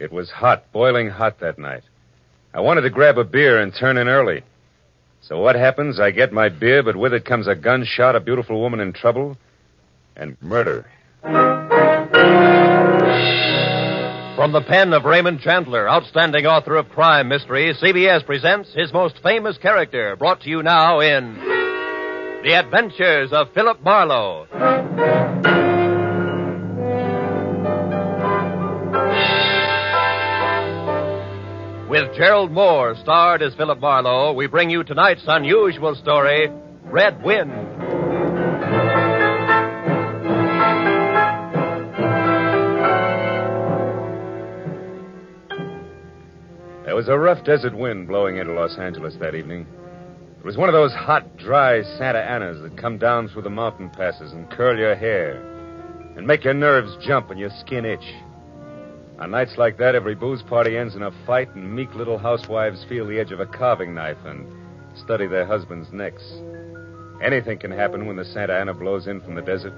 It was hot, boiling hot that night. I wanted to grab a beer and turn in early. So what happens? I get my beer, but with it comes a gunshot, a beautiful woman in trouble, and murder. From the pen of Raymond Chandler, outstanding author of crime mystery, CBS presents his most famous character, brought to you now in The Adventures of Philip Marlowe. With Gerald Mohr starred as Philip Marlowe, we bring you tonight's unusual story, Red Wind. There was a rough desert wind blowing into Los Angeles that evening. It was one of those hot, dry Santa Anas that come down through the mountain passes and curl your hair and make your nerves jump and your skin itch. On nights like that, every booze party ends in a fight, and meek little housewives feel the edge of a carving knife and study their husbands' necks. Anything can happen when the Santa Ana blows in from the desert.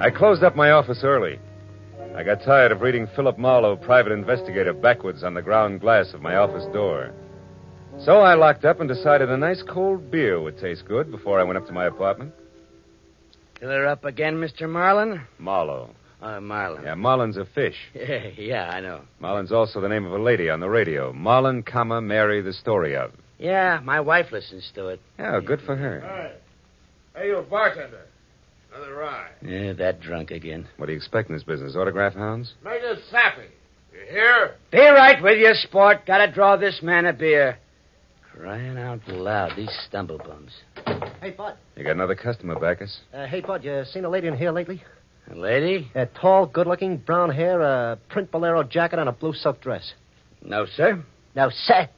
I closed up my office early. I got tired of reading Philip Marlowe, private investigator, backwards on the ground glass of my office door. So I locked up and decided a nice cold beer would taste good before I went up to my apartment. Killer up again, Mr. Marlin? Marlowe. Uh, Marlin. Yeah, Marlin's a fish. Yeah, yeah, I know. Marlin's also the name of a lady on the radio. Marlin, comma, Mary, the story of. Yeah, my wife listens to it. Yeah, good for her. Hey. Hey, you bartender. Another rye. Yeah, that drunk again. What do you expect in this business? Autograph hounds? Make it sappy. You hear? Be right with you, sport. Gotta draw this man a beer. Crying out loud, these stumble bums. Hey, Bud. You got another customer, Backus. Uh, hey, Bud, you seen a lady in here lately? A lady? Uh, tall, good-looking, brown hair, a print bolero jacket, and a blue silk dress. No, sir. No, sir.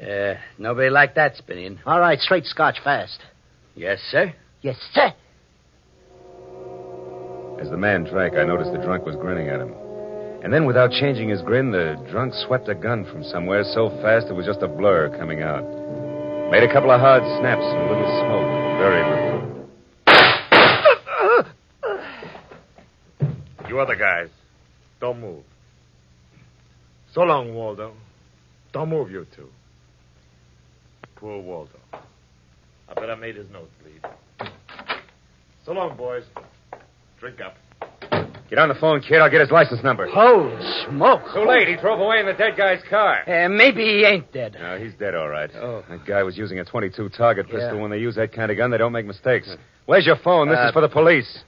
Uh, nobody like that, Spinian. All right, straight scotch, fast. Yes, sir. Yes, sir. As the man drank, I noticed the drunk was grinning at him. And then, without changing his grin, the drunk swept a gun from somewhere so fast it was just a blur coming out. Made a couple of hard snaps and a little smoke. Very little. You other guys, don't move. So long, Waldo. Don't move, you two. Poor Waldo. I bet I made his nose bleed. So long, boys. Drink up. Get on the phone, kid. I'll get his license number. Holy smoke. Too late. He drove away in the dead guy's car. Uh, maybe he ain't dead. No, he's dead, all right. Oh. That guy was using a 22 target pistol. Yeah. When they use that kind of gun, they don't make mistakes. Where's your phone? This Uh, is for the police.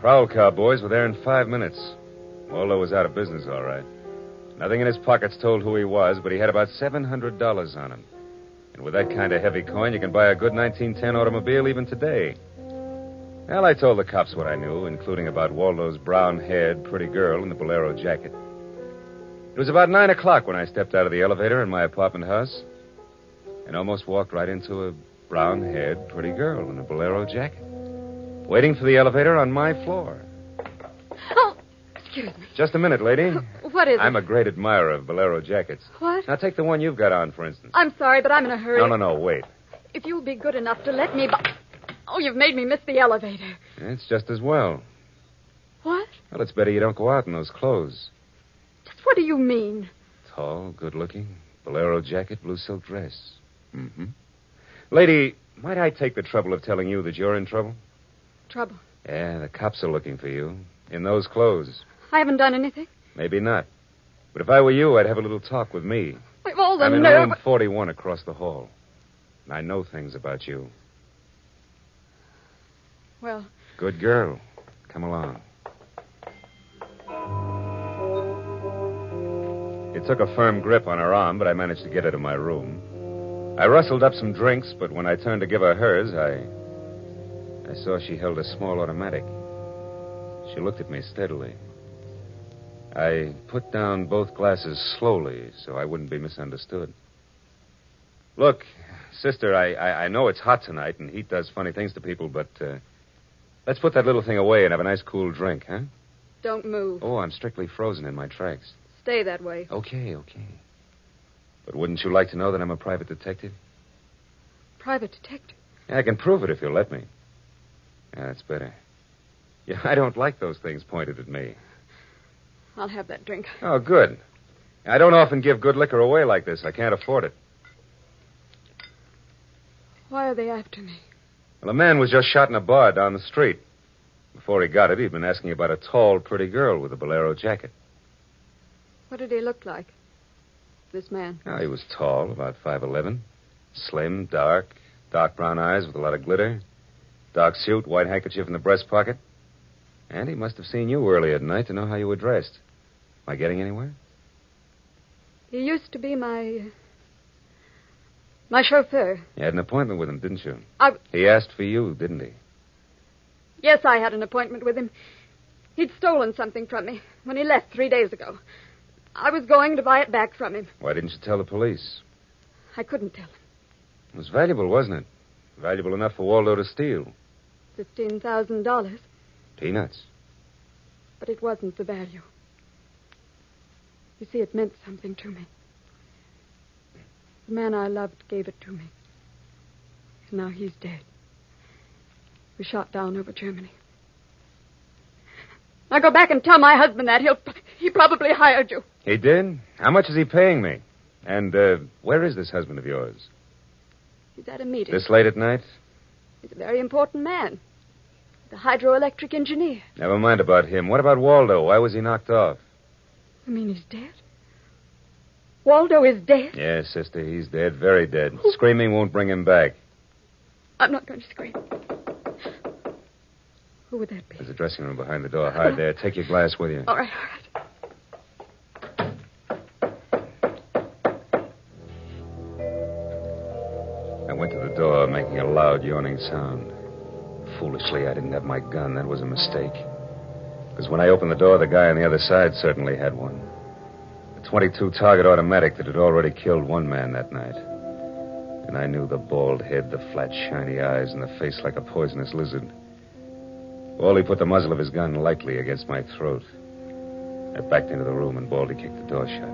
Prowl car boys were there in five minutes. Waldo was out of business, all right. Nothing in his pockets told who he was, but he had about $700 on him. And with that kind of heavy coin, you can buy a good 1910 automobile even today. Well, I told the cops what I knew, including about Waldo's brown haired, pretty girl in the bolero jacket. It was about nine o'clock when I stepped out of the elevator in my apartment house and almost walked right into a brown haired, pretty girl in a bolero jacket, waiting for the elevator on my floor. Oh, excuse me. Just a minute, lady. What is it? I'm a great admirer of bolero jackets. What? Now, take the one you've got on, for instance. I'm sorry, but I'm in a hurry. No, no, no, wait. If you'll be good enough to let me. Bu- oh, you've made me miss the elevator. It's just as well. What? Well, it's better you don't go out in those clothes. Just what do you mean? Tall, good looking, bolero jacket, blue silk dress. Mm-hmm. Lady, might I take the trouble of telling you that you're in trouble? Trouble. Yeah, the cops are looking for you. In those clothes. I haven't done anything. Maybe not. But if I were you, I'd have a little talk with me. I've all the I'm in nerve. room 41 across the hall. And I know things about you. Well, Good girl. Come along. It took a firm grip on her arm, but I managed to get her to my room. I rustled up some drinks, but when I turned to give her hers, I. I saw she held a small automatic. She looked at me steadily. I put down both glasses slowly so I wouldn't be misunderstood. Look, sister, I, I, I know it's hot tonight and heat does funny things to people, but uh, let's put that little thing away and have a nice cool drink, huh? don't move. Oh, I'm strictly frozen in my tracks. Stay that way. Okay, okay. But wouldn't you like to know that I'm a private detective? private detective. Yeah, I can prove it if you'll let me. Yeah, that's better. Yeah, I don't like those things pointed at me. I'll have that drink. Oh, good. I don't often give good liquor away like this. I can't afford it. Why are they after me? Well, a man was just shot in a bar down the street. Before he got it, he'd been asking about a tall, pretty girl with a bolero jacket. What did he look like? This man. Oh, he was tall, about 5'11. Slim, dark, dark brown eyes with a lot of glitter. Dark suit, white handkerchief in the breast pocket. And he must have seen you early at night to know how you were dressed. Am I getting anywhere? He used to be my. my chauffeur. You had an appointment with him, didn't you? I. He asked for you, didn't he? Yes, I had an appointment with him. He'd stolen something from me when he left three days ago. I was going to buy it back from him. Why didn't you tell the police? I couldn't tell him. It was valuable, wasn't it? Valuable enough for Waldo to steal. Fifteen thousand dollars, Peanuts. but it wasn't the value. You see, it meant something to me. The man I loved gave it to me. And now he's dead. We shot down over Germany. Now go back and tell my husband that. He'll he probably hired you. He did? How much is he paying me? And uh, where is this husband of yours? He's at a meeting. This late at night? He's a very important man. The hydroelectric engineer. Never mind about him. What about Waldo? Why was he knocked off? You mean he's dead? Waldo is dead? Yes, sister, he's dead, very dead. Screaming won't bring him back. I'm not going to scream. Who would that be? There's a dressing room behind the door. Hide there. Take your glass with you. All right, all right. I went to the door, making a loud, yawning sound. Foolishly, I didn't have my gun. That was a mistake. Because when I opened the door, the guy on the other side certainly had one. A 22 target automatic that had already killed one man that night. And I knew the bald head, the flat, shiny eyes, and the face like a poisonous lizard. Baldy put the muzzle of his gun lightly against my throat. I backed into the room, and Baldy kicked the door shut.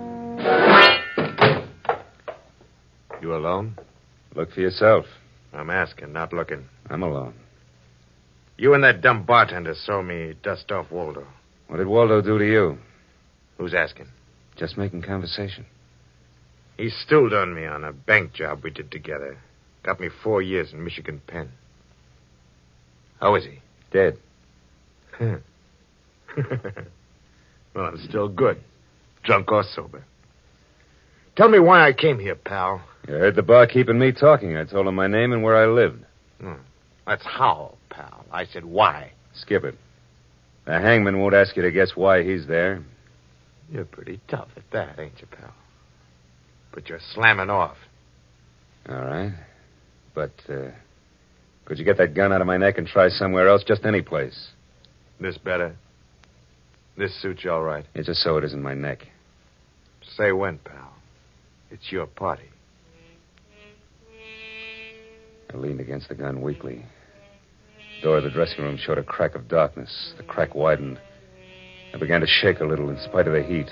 You alone? Look for yourself. I'm asking, not looking. I'm alone. You and that dumb bartender saw me dust off Waldo. What did Waldo do to you? Who's asking? Just making conversation. He stooled on me on a bank job we did together. Got me four years in Michigan Penn. How is he? Dead. well, I'm still good. Drunk or sober. Tell me why I came here, pal. You heard the barkeep and me talking. I told him my name and where I lived. Hmm. That's how, pal. I said why. Skip it. The hangman won't ask you to guess why he's there. You're pretty tough at that, ain't you, pal? But you're slamming off. All right. But, uh, could you get that gun out of my neck and try somewhere else? Just any place. This better? This suits you all right. Yeah, just so it isn't my neck. Say when, pal. It's your party. I leaned against the gun weakly. The door of the dressing room showed a crack of darkness. The crack widened. I began to shake a little in spite of the heat.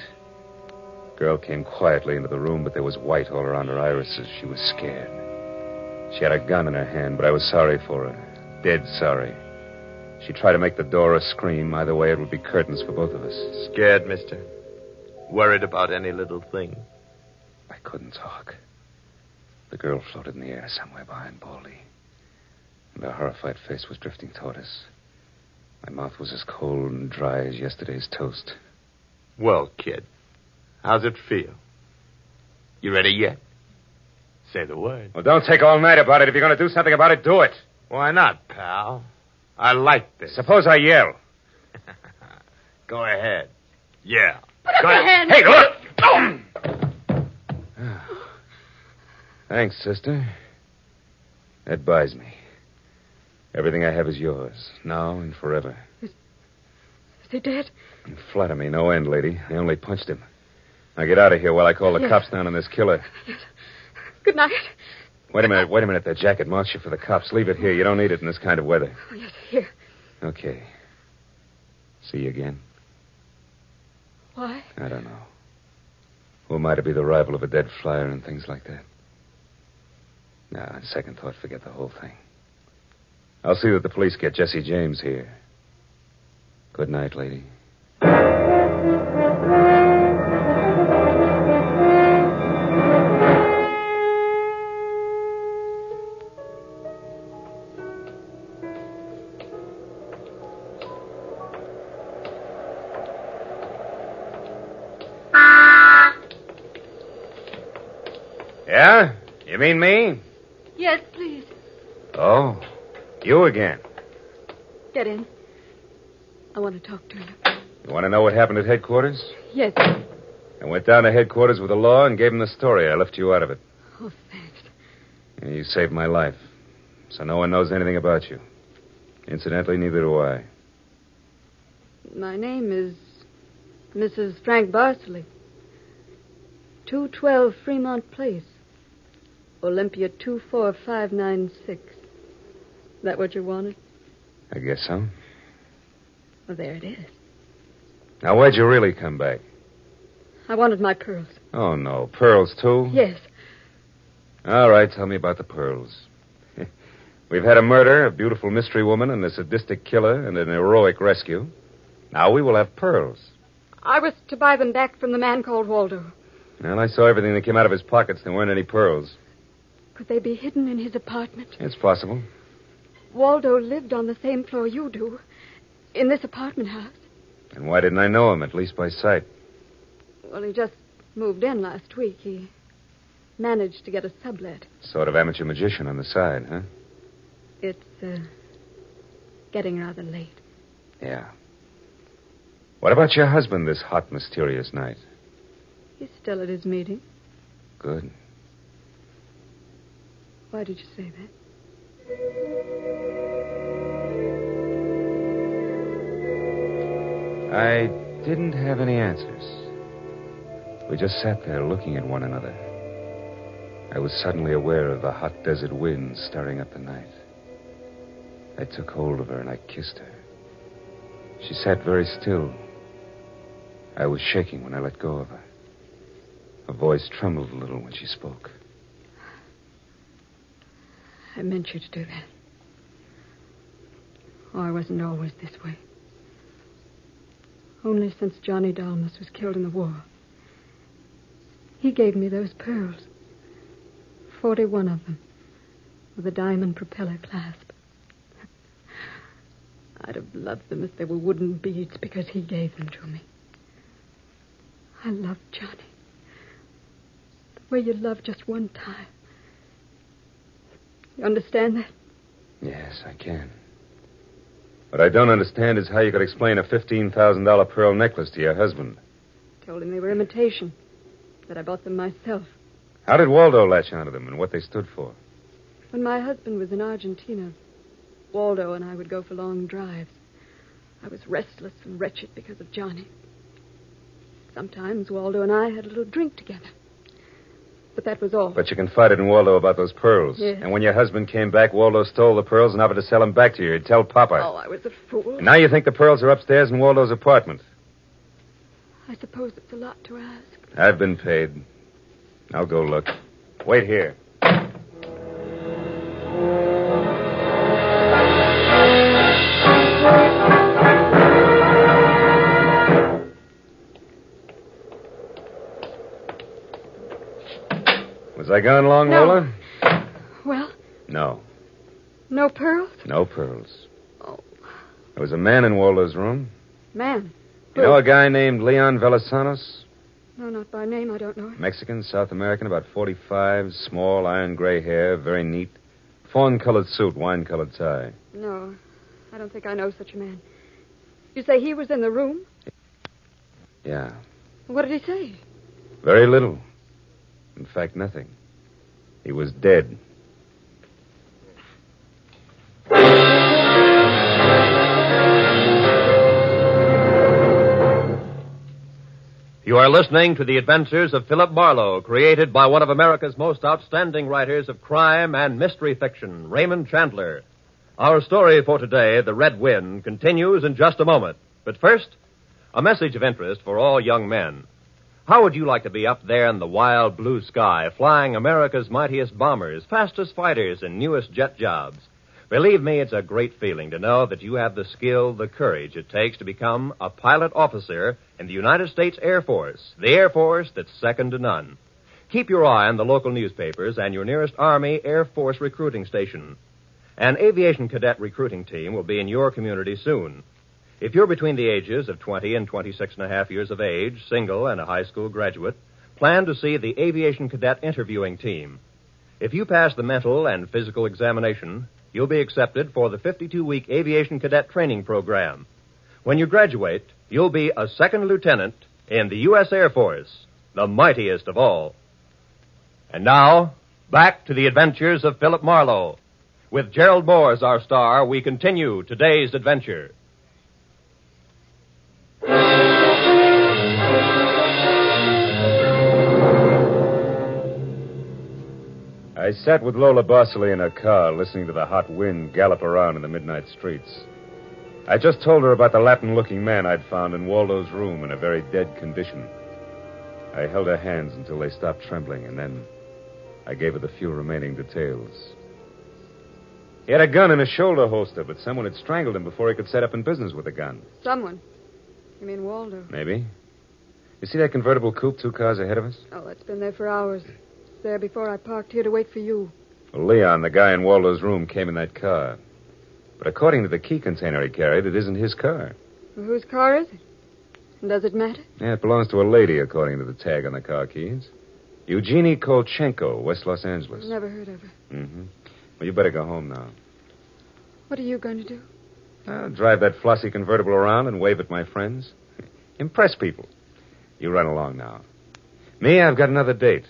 The girl came quietly into the room, but there was white all around her irises. She was scared. She had a gun in her hand, but I was sorry for her. Dead sorry. She tried to make the door a scream. Either way, it would be curtains for both of us. Scared, mister? Worried about any little thing? I couldn't talk. The girl floated in the air somewhere behind Baldy. And her horrified face was drifting toward us. My mouth was as cold and dry as yesterday's toast. Well, kid, how's it feel? You ready yet? Say the word. Well, don't take all night about it. If you're going to do something about it, do it. Why not, pal? I like this. Suppose I yell. Go ahead. Yeah. Put up Go your ahead. hand. Hey, look! Thanks, sister. That buys me. Everything I have is yours, now and forever. Is he dead? You flatter me no end, lady. I only punched him. Now get out of here while I call the Yes. cops down on this killer. Yes. Good night. Wait a minute, wait a minute. That jacket marks you for the cops. Leave it here. You don't need it in this kind of weather. Oh, yes, here. Okay. See you again? Why? I don't know. Who am I to be the rival of a dead flyer and things like that? No, on second thought, forget the whole thing. I'll see that the police get Jesse James here. Good night, lady. Yeah? You mean me? Yes, please. Oh, you again. Get in. I want to talk to you. You want to know what happened at headquarters? Yes. I went down to headquarters with the law and gave them the story. I left you out of it. Oh, thanks. And you saved my life. So no one knows anything about you. Incidentally, neither do I. My name is Mrs. Frank Barsley. 212 Fremont Place. Olympia 24596. That what you wanted? I guess so. Well, there it is. Now, why'd you really come back? I wanted my pearls. Oh, no. Pearls, too? Yes. All right, tell me about the pearls. We've had a murder, a beautiful mystery woman, and a sadistic killer, and an heroic rescue. Now we will have pearls. I was to buy them back from the man called Waldo. Well, I saw everything that came out of his pockets. There weren't any pearls. Could they be hidden in his apartment? It's possible. Waldo lived on the same floor you do, in this apartment house. And why didn't I know him, at least by sight? Well, he just moved in last week. He managed to get a sublet. Sort of amateur magician on the side, huh? It's uh, getting rather late. Yeah. What about your husband this hot, mysterious night? He's still at his meeting. Good. Why did you say that? I didn't have any answers. We just sat there looking at one another. I was suddenly aware of the hot desert wind stirring up the night. I took hold of her and I kissed her. She sat very still. I was shaking when I let go of her. Her voice trembled a little when she spoke. I meant you to do that. Oh, I wasn't always this way. Only since Johnny Dalmas was killed in the war. He gave me those pearls. Forty-one of them. With a diamond propeller clasp. I'd have loved them if they were wooden beads because he gave them to me. I loved Johnny. The way you love just one time. You understand that? Yes, I can. What I don't understand is how you could explain a $15,000 pearl necklace to your husband. I Told him they were imitation. That I bought them myself. How did Waldo latch onto them and what they stood for? When my husband was in Argentina, Waldo and I would go for long drives. I was restless and wretched because of Johnny. Sometimes Waldo and I had a little drink together. But that was all. But you confided in Waldo about those pearls. Yes. And when your husband came back, Waldo stole the pearls and offered to sell them back to you. He'd tell Papa. Oh, I was a fool. And now you think the pearls are upstairs in Waldo's apartment. I suppose it's a lot to ask. I've been paid. I'll go look. Wait here. I gone long, No. Lola? Well, No. no pearls? No pearls. Oh. There was a man in Waldo's room. Man. You know a guy named Leon Velasanos? No, not by name. I don't know him. Mexican, South American, about 45, small, iron gray hair, very neat. Fawn colored suit, wine colored tie. No, I don't think I know such a man. You say he was in the room? Yeah. What did he say? Very little. In fact, nothing. He was dead. You are listening to the adventures of Philip Marlowe, created by one of America's most outstanding writers of crime and mystery fiction, Raymond Chandler. Our story for today, The Red Wind, continues in just a moment. But first, a message of interest for all young men. How would you like to be up there in the wild blue sky, flying America's mightiest bombers, fastest fighters, and newest jet jobs? Believe me, it's a great feeling to know that you have the skill, the courage it takes to become a pilot officer in the United States Air Force, the Air Force that's second to none. Keep your eye on the local newspapers and your nearest Army Air Force recruiting station. An aviation cadet recruiting team will be in your community soon. If you're between the ages of 20 and 26 and a half years of age, single, and a high school graduate, plan to see the aviation cadet interviewing team. If you pass the mental and physical examination, you'll be accepted for the 52 week aviation cadet training program. When you graduate, you'll be a second lieutenant in the U.S. Air Force, the mightiest of all. And now, back to the adventures of Philip Marlowe. With Gerald Mohr as our star, we continue today's adventure. I sat with Lola Bosley in her car, listening to the hot wind gallop around in the midnight streets. I just told her about the Latin looking man I'd found in Waldo's room in a very dead condition. I held her hands until they stopped trembling, and then I gave her the few remaining details. He had a gun in his shoulder holster, but someone had strangled him before he could set up in business with a gun. Someone. You mean Waldo? Maybe. You see that convertible coupe two cars ahead of us? Oh, it's been there for hours. There before I parked here to wait for you. Well, Leon, the guy in Waldo's room, came in that car. But according to the key container he carried, it isn't his car. Well, whose car is it? And does it matter? Yeah, it belongs to a lady, according to the tag on the car keys. Eugenie Kolchenko, West Los Angeles. Never heard of her. Mm-hmm. Well, you better go home now. What are you going to do? I'll drive that flossy convertible around and wave at my friends. Impress people. You run along now. Me, I've got another date.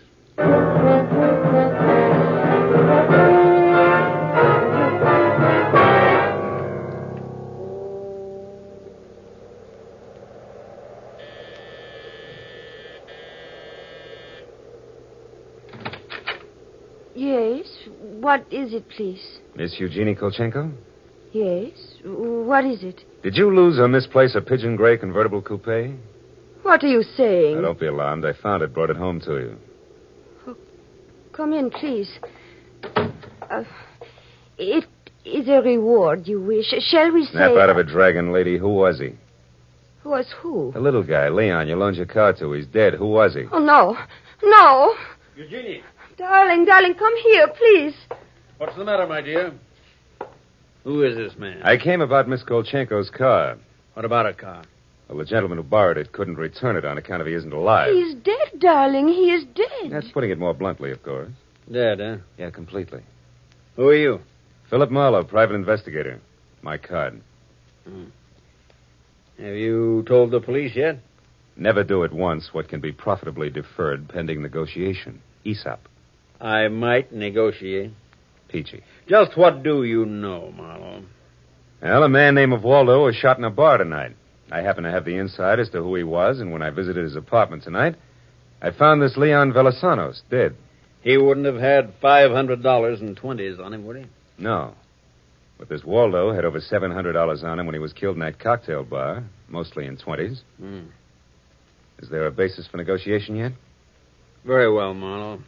Yes. What is it, please? Miss Eugenie Kolchenko? Yes. What is it? Did you lose or misplace a pigeon gray convertible coupe? What are you saying? Now, don't be alarmed. I found it, brought it home to you. Come in, please. Uh, it is a reward you wish. Shall we say? Snap out of it, dragon lady. Who was he? Who was who? The little guy, Leon. You loaned your car to. He's dead. Who was he? Oh, no. No. Eugenie, Darling, darling, come here, please. What's the matter, my dear? Who is this man? I came about Miss Kolchenko's car. What about a car? Well, the gentleman who borrowed it couldn't return it on account of he isn't alive. He's dead, darling. He is dead. That's putting it more bluntly, of course. Dead, huh? Yeah, completely. Who are you? Philip Marlowe, private investigator. My card. Hmm. Have you told the police yet? Never do at once what can be profitably deferred pending negotiation. Aesop. I might negotiate. Peachy. Just what do you know, Marlowe? Well, a man named Waldo was shot in a bar tonight. I happen to have the inside as to who he was, and when I visited his apartment tonight, I found this Leon Velasanos dead. He wouldn't have had five hundred dollars in twenties on him, would he? No. But this Waldo had over $700 on him when he was killed in that cocktail bar, mostly in 20s. Hmm. Is there a basis for negotiation yet? Very well, Marlowe.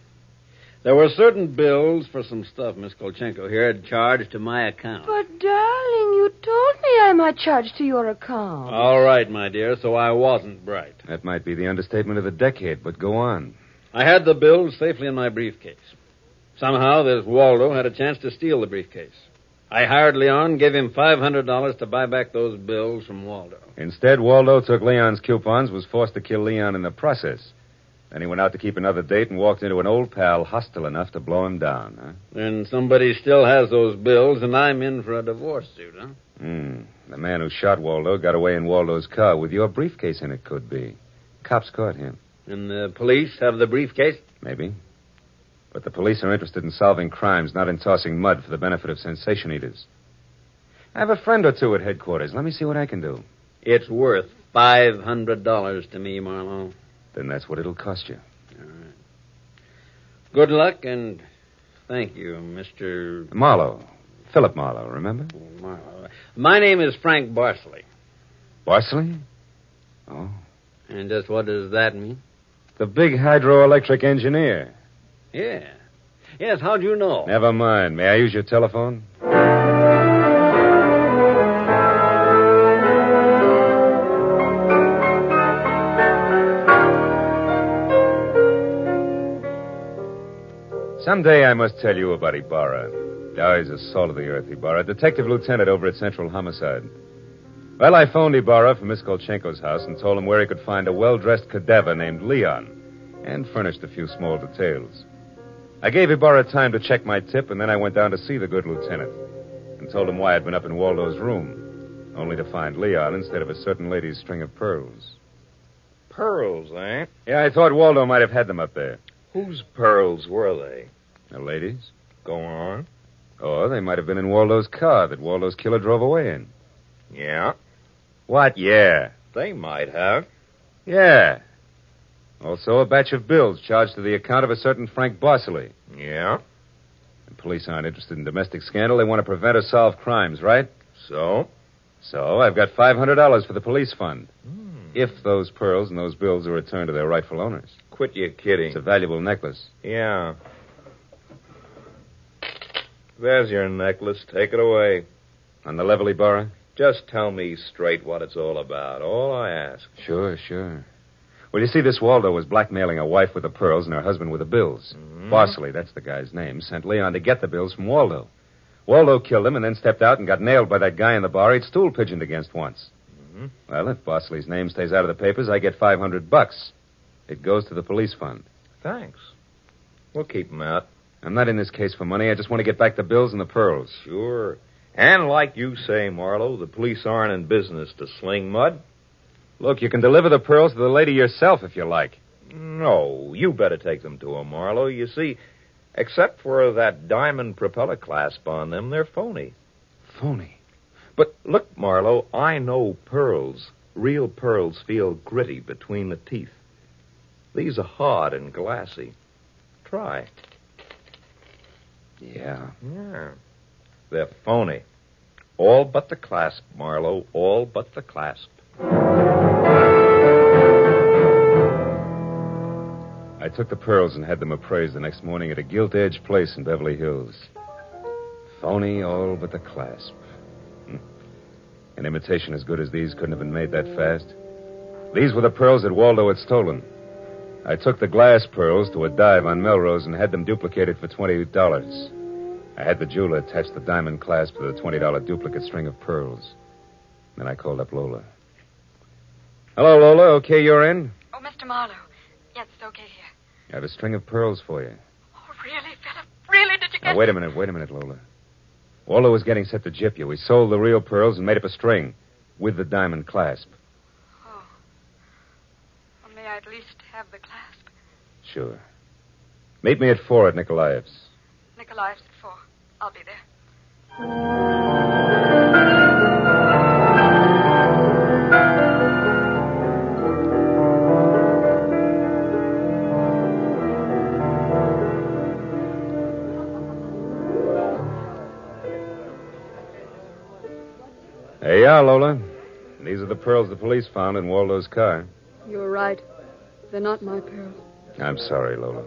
There were certain bills for some stuff Miss Kolchenko here had charged to my account. But, darling, you told me I might charge to your account. All right, my dear, so I wasn't bright. That might be the understatement of the decade, but go on. I had the bills safely in my briefcase. Somehow, this Waldo had a chance to steal the briefcase. I hired Leon, gave him $500 to buy back those bills from Waldo. Instead, Waldo took Leon's coupons, was forced to kill Leon in the process. Then he went out to keep another date and walked into an old pal hostile enough to blow him down, huh? Then somebody still has those bills, and I'm in for a divorce suit, huh? Hmm. The man who shot Waldo got away in Waldo's car with your briefcase in it, could be. Cops caught him. And the police have the briefcase? Maybe. But the police are interested in solving crimes, not in tossing mud for the benefit of sensation eaters. I have a friend or two at headquarters. Let me see what I can do. It's worth $500 to me, Marlowe. Then that's what it'll cost you. All right. Good luck, and thank you, Mr. Marlowe. Philip Marlowe, remember? Marlowe. My name is Frank Barsley. Barsley? Oh. And just what does that mean? The big hydroelectric engineer. Yeah. Yes, how'd you know? Never mind. May I use your telephone? Someday I must tell you about Ibarra. He's a salt of the earth, Ibarra. Detective lieutenant over at Central Homicide. Well, I phoned Ibarra from Miss Kolchenko's house and told him where he could find a well dressed cadaver named Leon and furnished a few small details. I gave Ibarra time to check my tip, and then I went down to see the good lieutenant and told him why I'd been up in Waldo's room, only to find Leon instead of a certain lady's string of pearls. Pearls, eh? Yeah, I thought Waldo might have had them up there. Whose pearls were they? The ladies? Go on. Or they might have been in Waldo's car that Waldo's killer drove away in. Yeah, What? Yeah. they might have. Yeah. Also, a batch of bills charged to the account of a certain Frank Bosley. Yeah. The police aren't interested in domestic scandal. They want to prevent or solve crimes, right? So? So I've got $500 for the police fund. Hmm. If those pearls and those bills are returned to their rightful owners. Quit your kidding. It's a valuable necklace. Yeah. There's your necklace. Take it away. On the level, Ibarra? Just tell me straight what it's all about. All I ask. Sure, sure. Well, you see, this Waldo was blackmailing a wife with the pearls and her husband with the bills. Bosley, that's the guy's name, sent Leon to get the bills from Waldo. Waldo killed him and then stepped out and got nailed by that guy in the bar he'd stool pigeoned against once. "hmm. Well, if Bosley's name stays out of the papers, I get 500 bucks. It goes to the police fund. Thanks. We'll keep him out. I'm not in this case for money. I just want to get back the bills and the pearls. Sure. And like you say, Marlowe, the police aren't in business to sling mud. Look, you can deliver the pearls to the lady yourself if you like. No, you better take them to 'em, Marlowe. You see, except for that diamond propeller clasp on them, they're phony. Phony. But look, Marlowe, I know pearls. Real pearls feel gritty between the teeth. These are hard and glassy. Try. Yeah. Yeah. They're phony. All but the clasp, Marlowe. All but the clasp. I took the pearls and had them appraised the next morning at a gilt edge place in Beverly Hills. Phony all but the clasp. Hmm. An imitation as good as these couldn't have been made that fast. These were the pearls that Waldo had stolen. I took the glass pearls to a dive on Melrose and had them duplicated for $20. I had the jeweler attach the diamond clasp to the $20 duplicate string of pearls. Then I called up Lola. Hello, Lola. Okay, you're in? Oh, Mr. Marlowe. Yes, it's okay here. I have a string of pearls for you. Oh, really, Philip? Really? Did you get Now, wait a minute, wait a minute, Lola. Waldo was getting set to gyp you. We sold the real pearls and made up a string with the diamond clasp. Oh. Well, may I at least have the clasp? Sure. Meet me at four at Nikolaev's. Nikolaev's at four. I'll be there. Hey, yeah, Lola. These are the pearls the police found in Waldo's car. You were right. They're not my pearls. I'm sorry, Lola.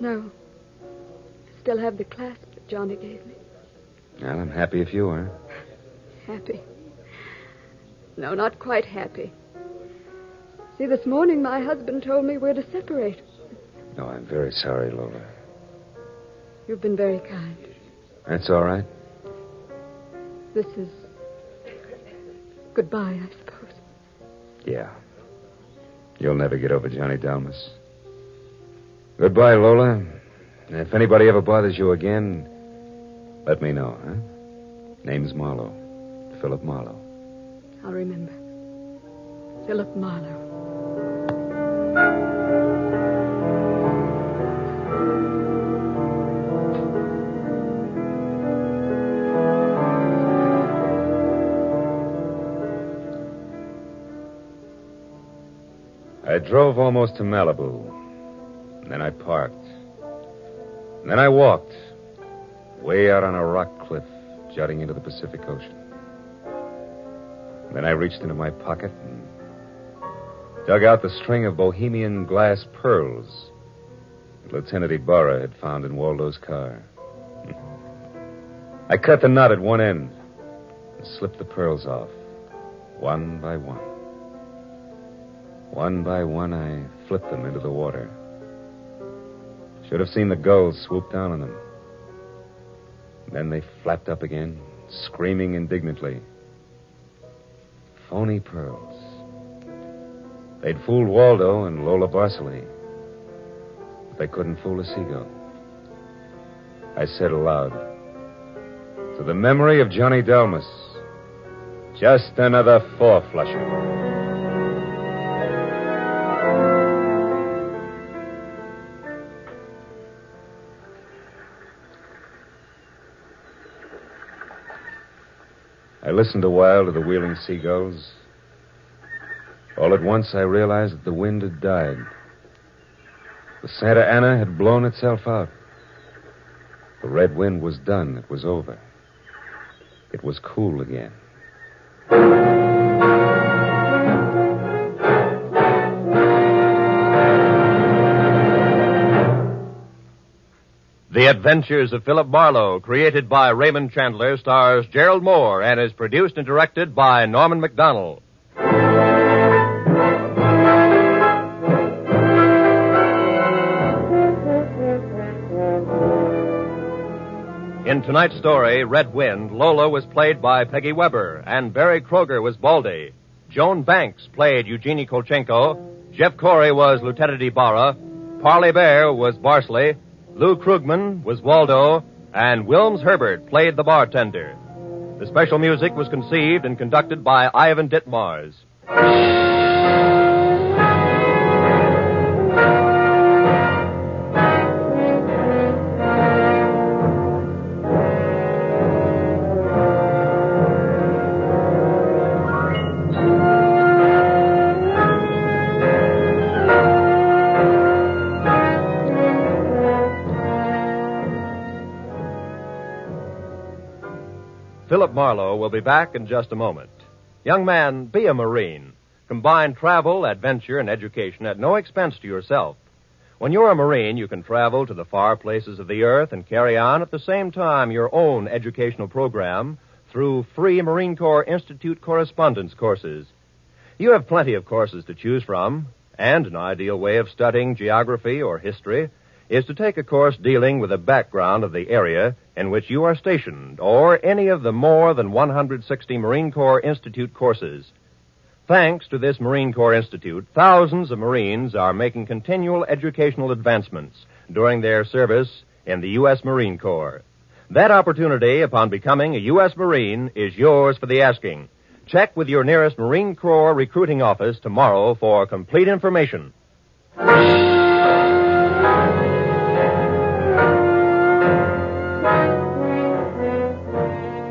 No. I still have the clasp that Johnny gave me. Well, I'm happy if you are. Happy. No, not quite happy. See, this morning my husband told me we're to separate. No, I'm very sorry, Lola. You've been very kind. That's all right. This is goodbye, I suppose. Yeah. You'll never get over Johnny Dalmas. Goodbye, Lola. If anybody ever bothers you again, let me know, huh? Name's Marlowe. Philip Marlowe. I'll remember. Philip Marlowe. Drove almost to Malibu. And then I parked. And then I walked. Way out on a rock cliff, jutting into the Pacific Ocean. Then I reached into my pocket and dug out the string of bohemian glass pearls that Lieutenant Ibarra had found in Waldo's car. I cut the knot at one end and slipped the pearls off, one by one. One by one, I flipped them into the water. Should have seen the gulls swoop down on them. Then they flapped up again, screaming indignantly. Phony pearls. They'd fooled Waldo and Lola Barceley, but they couldn't fool a seagull. I said aloud, To the memory of Johnny Dalmas, just another four flusher. Listened a while to the wheeling seagulls. All at once, I realized that the wind had died. The Santa Ana had blown itself out. The red wind was done. It was over. It was cool again. The Adventures of Philip Marlowe, created by Raymond Chandler, stars Gerald Mohr and is produced and directed by Norman Macdonnell. In tonight's story, Red Wind, Lola was played by Peggy Webber, and Barry Kroeger was Baldy. Joan Banks played Eugenie Kolchenko. Jeff Corey was Lieutenant Ibarra. Parley Baer was Barsley. Lou Krugman was Waldo. And Wilms Herbert played the bartender. The special music was conceived and conducted by Ivan Ditmars. Marlowe will be back in just a moment. Young man, be a Marine. Combine travel, adventure, and education at no expense to yourself. When you're a Marine, you can travel to the far places of the earth and carry on at the same time your own educational program through free Marine Corps Institute correspondence courses. You have plenty of courses to choose from, and an ideal way of studying geography or history is to take a course dealing with the background of the area in which you are stationed or any of the more than 160 Marine Corps Institute courses. Thanks to this Marine Corps Institute, thousands of Marines are making continual educational advancements during their service in the U.S. Marine Corps. That opportunity upon becoming a U.S. Marine is yours for the asking. Check with your nearest Marine Corps recruiting office tomorrow for complete information.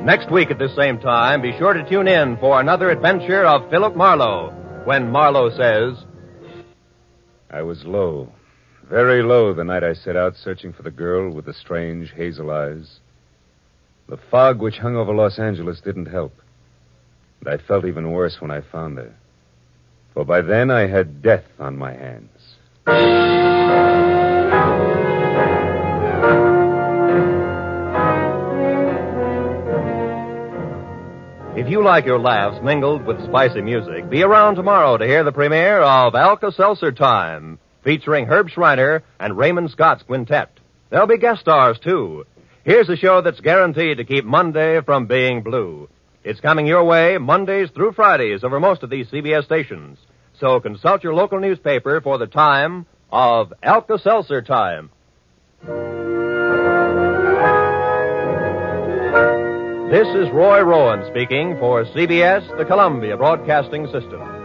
Next week at this same time, be sure to tune in for another adventure of Philip Marlowe when Marlowe says, I was low, very low the night I set out searching for the girl with the strange hazel eyes. The fog which hung over Los Angeles didn't help. And I felt even worse when I found her. For by then I had death on my hands. If you like your laughs mingled with spicy music, be around tomorrow to hear the premiere of Alka Seltzer Time, featuring Herb Shriner and Raymond Scott's quintet. There'll be guest stars, too. Here's a show that's guaranteed to keep Monday from being blue. It's coming your way Mondays through Fridays over most of these CBS stations. So consult your local newspaper for the time of Alka Seltzer Time. This is Roy Rowan speaking for CBS, the Columbia Broadcasting System.